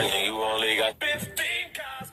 charging. You only got 15 cars.